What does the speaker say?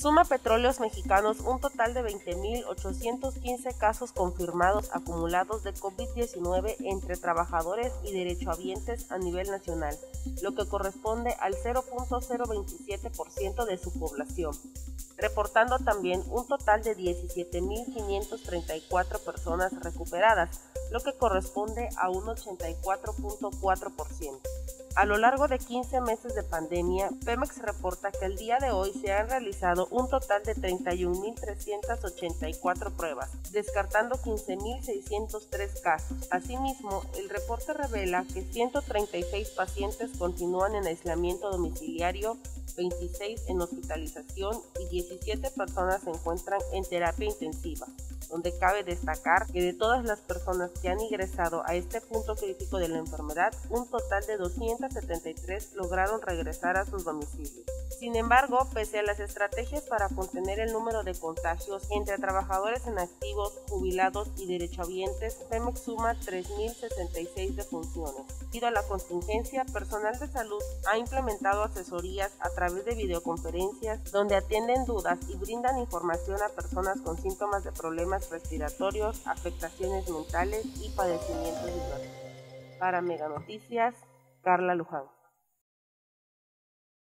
Suma Petróleos Mexicanos un total de 20.815 casos confirmados acumulados de COVID-19 entre trabajadores y derechohabientes a nivel nacional, lo que corresponde al 0.027% de su población, reportando también un total de 17.534 personas recuperadas, lo que corresponde a un 84.4%. A lo largo de 15 meses de pandemia, Pemex reporta que el día de hoy se han realizado un total de 31.384 pruebas, descartando 15.603 casos. Asimismo, el reporte revela que 136 pacientes continúan en aislamiento domiciliario, 26 en hospitalización y 17 personas se encuentran en terapia intensiva donde cabe destacar que de todas las personas que han ingresado a este punto crítico de la enfermedad, un total de 273 lograron regresar a sus domicilios. Sin embargo, pese a las estrategias para contener el número de contagios entre trabajadores en activos, jubilados y derechohabientes, Pemex suma 3.066 defunciones. Debido a la contingencia, personal de salud ha implementado asesorías a través de videoconferencias donde atienden dudas y brindan información a personas con síntomas de problemas respiratorios, afectaciones mentales y padecimientos visuales. Para Mega Noticias, Carla Luján.